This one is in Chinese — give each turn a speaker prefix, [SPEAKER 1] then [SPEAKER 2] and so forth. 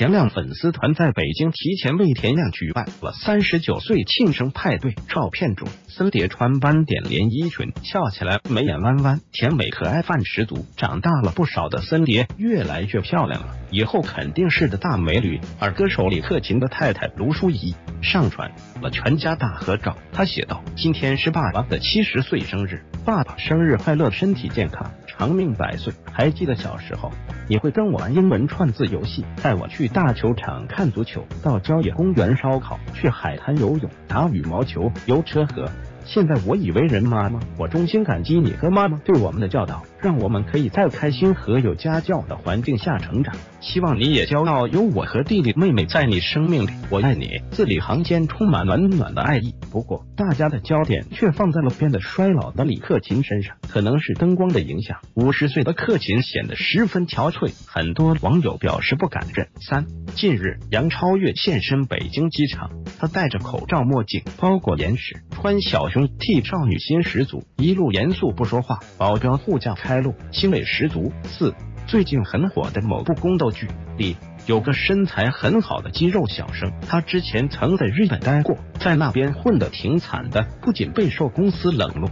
[SPEAKER 1] 田亮粉丝团在北京提前为田亮举办了三十九岁庆生派对。照片中，森碟穿斑点连衣裙，笑起来眉眼弯弯，甜美可爱范十足。长大了不少的森碟越来越漂亮了，以后肯定是的大美女。而歌手李克勤的太太卢淑仪上传了全家大合照，她写道：“今天是爸爸的七十岁生日，爸爸生日快乐，身体健康，长命百岁。还记得小时候？”你会跟我玩英文串字游戏，带我去大球场看足球，到郊野公园烧烤，去海滩游泳，打羽毛球，游车河。现在我已为人妈妈，我衷心感激你和妈妈对我们的教导。让我们可以在开心和有家教的环境下成长。希望你也骄傲有我和弟弟妹妹在你生命里。我爱你，字里行间充满暖暖的爱意。不过，大家的焦点却放在了变得衰老的李克勤身上。可能是灯光的影响，五十岁的克勤显得十分憔悴。很多网友表示不敢认。三，近日杨超越现身北京机场，他戴着口罩、墨镜，包裹严实，穿小胸 T，少女心十足，一路严肃不说话。保镖护驾开。路，心味十足。四，最近很火的某部宫斗剧里，有个身材很好的肌肉小生，他之前曾在日本待过，在那边混得挺惨的，不仅备受公司冷落。